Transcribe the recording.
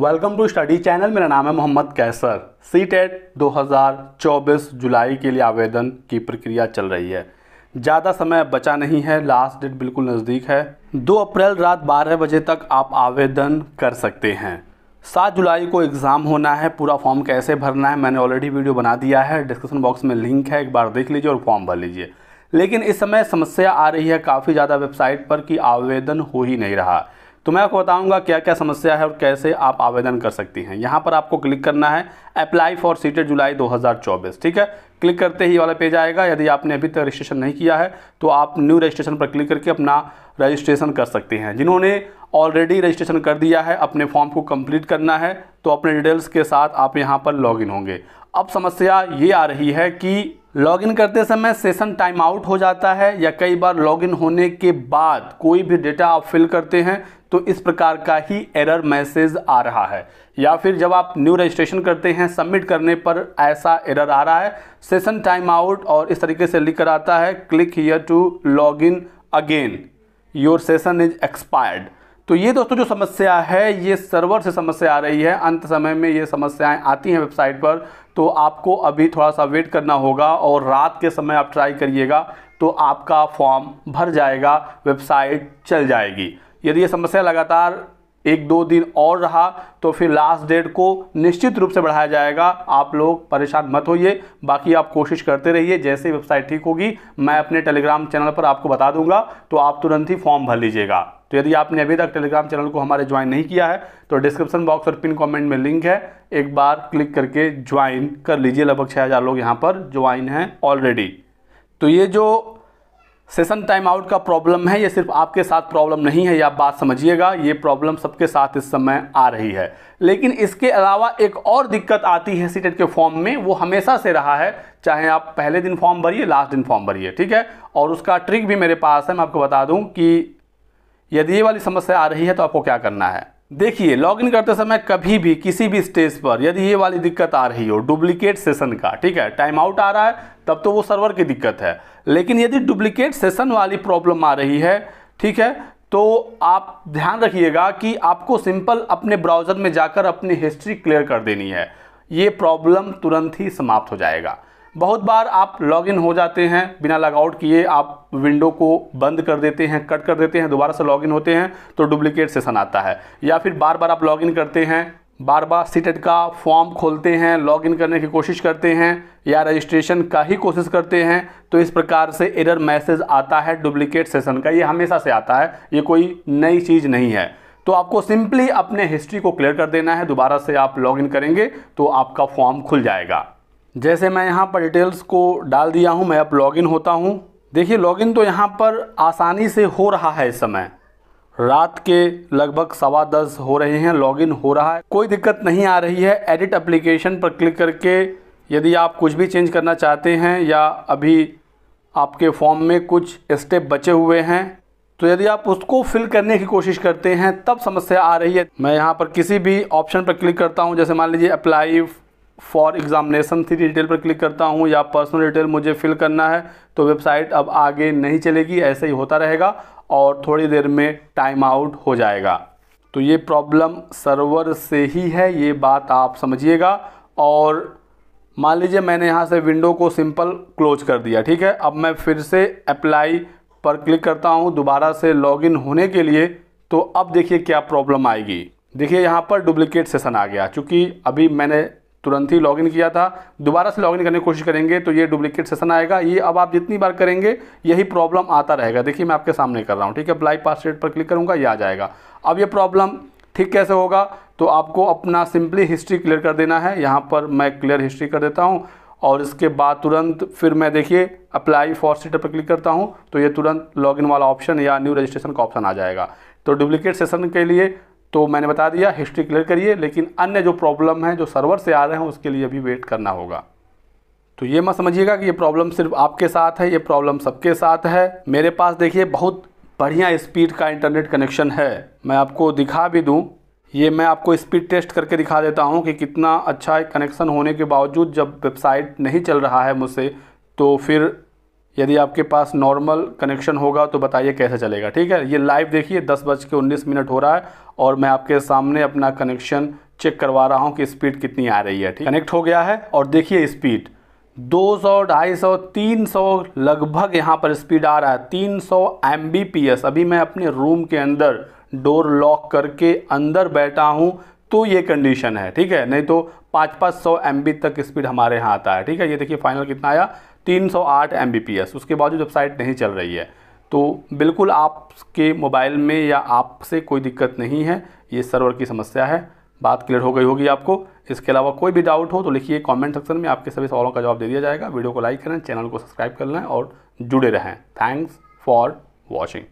Welcome to study channel मेरा नाम है मोहम्मद कैसर। सी टेट दो हज़ार चौबीस जुलाई के लिए आवेदन की प्रक्रिया चल रही है। ज़्यादा समय बचा नहीं है लास्ट डेट बिल्कुल नज़दीक है। 2 अप्रैल रात 12 बजे तक आप आवेदन कर सकते हैं। 7 जुलाई को एग्ज़ाम होना है, पूरा फॉर्म कैसे भरना है, मैंने ऑलरेडी वीडियो बना दिया है। डिस्क्रिप्शन बॉक्स में लिंक है, एक बार देख लीजिए और फॉर्म भर लीजिए। लेकिन इस समय समस्या आ रही है काफ़ी ज़्यादा वेबसाइट पर कि आवेदन हो ही नहीं रहा। तो मैं आपको बताऊँगा क्या क्या समस्या है और कैसे आप आवेदन कर सकती हैं। यहाँ पर आपको क्लिक करना है अप्लाई फॉर सीटेड जुलाई 2024 ठीक है? क्लिक करते ही वाला पेज आएगा। यदि आपने अभी तक रजिस्ट्रेशन नहीं किया है तो आप न्यू रजिस्ट्रेशन पर क्लिक करके अपना रजिस्ट्रेशन कर सकते हैं। जिन्होंने ऑलरेडी रजिस्ट्रेशन कर दिया है, अपने फॉर्म को कंप्लीट करना है तो अपने डिटेल्स के साथ आप यहाँ पर लॉगिन होंगे। अब समस्या ये आ रही है कि लॉगिन करते समय सेशन टाइम आउट हो जाता है या कई बार लॉगिन होने के बाद कोई भी डेटा आप फिल करते हैं तो इस प्रकार का ही एरर मैसेज आ रहा है। या फिर जब आप न्यू रजिस्ट्रेशन करते हैं सबमिट करने पर ऐसा एरर आ रहा है। सेशन टाइम आउट और इस तरीके से लिख कर आता है click here to log in again your session is expired तो ये दोस्तों जो समस्या है, ये सर्वर से समस्या आ रही है। अंत समय में ये समस्याएँ आती हैं वेबसाइट पर तो आपको अभी थोड़ा सा वेट करना होगा और रात के समय आप ट्राई करिएगा तो आपका फॉर्म भर जाएगा वेबसाइट चल जाएगी। यदि ये समस्या लगातार एक दो दिन और रहा तो फिर लास्ट डेट को निश्चित रूप से बढ़ाया जाएगा। आप लोग परेशान मत होइए। बाकी आप कोशिश करते रहिए, जैसे वेबसाइट ठीक होगी, मैं अपने टेलीग्राम चैनल पर आपको बता दूँगा तो आप तुरंत ही फॉर्म भर लीजिएगा। तो यदि आपने अभी तक टेलीग्राम चैनल को हमारे ज्वाइन नहीं किया है तो डिस्क्रिप्शन बॉक्स और पिन कमेंट में लिंक है। एक बार क्लिक करके ज्वाइन कर लीजिए। लगभग छः हज़ार लोग यहाँ पर ज्वाइन हैं ऑलरेडी तो ये जो सेशन टाइम आउट का प्रॉब्लम है, ये सिर्फ़ आपके साथ प्रॉब्लम नहीं है, ये आप बात समझिएगा, ये प्रॉब्लम सबके साथ इस समय आ रही है। लेकिन इसके अलावा एक और दिक्कत आती है सीटेट के फॉर्म में, वो हमेशा से रहा है, चाहे आप पहले दिन फॉर्म भरिए लास्ट दिन फॉर्म भरिए, ठीक है? और उसका ट्रिक भी मेरे पास है, मैं आपको बता दूँ कि यदि ये वाली समस्या आ रही है तो आपको क्या करना है? देखिए लॉगिन करते समय कभी भी, किसी भी स्टेज पर यदि ये वाली दिक्कत आ रही हो डुप्लीकेट सेशन का, ठीक है? टाइम आउट आ रहा है, तब तो वो सर्वर की दिक्कत है। लेकिन यदि डुप्लीकेट सेशन वाली प्रॉब्लम आ रही है, ठीक है? तो आप ध्यान रखिएगा कि आपको सिंपल अपने ब्राउज़र में जाकर अपनी हिस्ट्री क्लियर कर देनी है। ये प्रॉब्लम तुरंत ही समाप्त हो जाएगा। बहुत बार आप लॉगिन हो जाते हैं, बिना लॉगआउट किए आप विंडो को बंद कर देते हैं कट कर देते हैं, दोबारा से लॉगिन होते हैं तो डुप्लीकेट सेशन आता है। या फिर बार बार आप लॉगिन करते हैं बार बार सीटेट का फॉर्म खोलते हैं लॉगिन करने की कोशिश करते हैं, या रजिस्ट्रेशन का ही कोशिश करते हैं तो इस प्रकार से एरर मैसेज आता है डुप्लीकेट सेशन का। ये हमेशा से आता है, ये कोई नई चीज़ नहीं है। तो आपको सिंपली अपने हिस्ट्री को क्लियर कर देना है, दोबारा से आप लॉगिन करेंगे तो आपका फॉर्म खुल जाएगा। जैसे मैं यहाँ पर डिटेल्स को डाल दिया हूँ, मैं अब लॉगिन होता हूँ। देखिए लॉगिन तो यहाँ पर आसानी से हो रहा है इस समय। रात के लगभग सवा दस हो रहे हैं लॉगिन हो रहा है। कोई दिक्कत नहीं आ रही है। एडिट एप्लीकेशन पर क्लिक करके यदि आप कुछ भी चेंज करना चाहते हैं या अभी आपके फॉर्म में कुछ स्टेप बचे हुए हैं तो यदि आप उसको फिल करने की कोशिश करते हैं, तब समस्या आ रही है। मैं यहाँ पर किसी भी ऑप्शन पर क्लिक करता हूँ। जैसे मान लीजिए apply for examination three detail पर क्लिक करता हूँ या पर्सनल डिटेल मुझे फिल करना है तो वेबसाइट अब आगे नहीं चलेगी, ऐसे ही होता रहेगा और थोड़ी देर में टाइम आउट हो जाएगा। तो ये प्रॉब्लम सर्वर से ही है, ये बात आप समझिएगा। और मान लीजिए मैंने यहाँ से विंडो को सिंपल क्लोज कर दिया, ठीक है? अब मैं फिर से अप्लाई पर क्लिक करता हूँ, दोबारा से लॉगिन होने के लिए तो अब देखिए क्या प्रॉब्लम आएगी। देखिए यहाँ पर डुप्लीकेट सेशन आ गया, चूँकि अभी मैंने तुरंत ही लॉगिन किया था। दोबारा से लॉगिन करने की कोशिश करेंगे तो ये डुप्लीकेट सेशन आएगा। ये अब आप जितनी बार करेंगे, यही प्रॉब्लम आता रहेगा। देखिए मैं आपके सामने कर रहा हूँ, ठीक है? अप्लाई पासवर्ड पर क्लिक करूँगा, ये आ जाएगा। अब ये प्रॉब्लम ठीक कैसे होगा? तो आपको अपना सिंपली हिस्ट्री क्लियर कर देना है। यहाँ पर मैं क्लियर हिस्ट्री कर देता हूँ और इसके बाद तुरंत फिर मैं देखिए अप्लाई फॉर सीटर पर क्लिक करता हूँ तो ये तुरंत लॉगिन वाला ऑप्शन या न्यू रजिस्ट्रेशन का ऑप्शन आ जाएगा। तो डुप्लीकेट सेशन के लिए तो मैंने बता दिया हिस्ट्री क्लियर करिए, लेकिन अन्य जो प्रॉब्लम है, जो सर्वर से आ रहे हैं, उसके लिए अभी वेट करना होगा। तो ये मत समझिएगा कि ये प्रॉब्लम सिर्फ़ आपके साथ है, ये प्रॉब्लम सबके साथ है। मेरे पास देखिए, बहुत बढ़िया स्पीड का इंटरनेट कनेक्शन है। मैं आपको दिखा भी दूँ, ये मैं आपको स्पीड टेस्ट करके दिखा देता हूँ कि कितना अच्छा कनेक्शन होने के बावजूद जब वेबसाइट नहीं चल रहा है मुझसे तो फिर यदि आपके पास नॉर्मल कनेक्शन होगा तो बताइए कैसे चलेगा ठीक है? ये लाइव देखिए दस बज के उन्नीस मिनट हो रहा है और मैं आपके सामने अपना कनेक्शन चेक करवा रहा हूँ कि स्पीड कितनी आ रही है ठीक? कनेक्ट हो गया है और देखिए स्पीड 200, 250, 300 लगभग यहाँ पर स्पीड आ रहा है 300 सौ अभी मैं अपने रूम के अंदर डोर लॉक करके अंदर बैठा हूँ तो ये कंडीशन है ठीक है? नहीं तो पाँच पाँच सौ एम तक स्पीड हमारे यहाँ आता है ठीक है? ये देखिए फाइनल कितना आया? 308 Mbps उसके बावजूद वेबसाइट नहीं चल रही है तो बिल्कुल आपके मोबाइल में या आपसे कोई दिक्कत नहीं है। ये सर्वर की समस्या है। बात क्लियर हो गई होगी आपको। इसके अलावा कोई भी डाउट हो तो लिखिए कमेंट सेक्शन में। आपके सभी सवालों का जवाब दे दिया जाएगा। वीडियो को लाइक करें, चैनल को सब्सक्राइब कर लें और जुड़े रहें। Thanks for watching.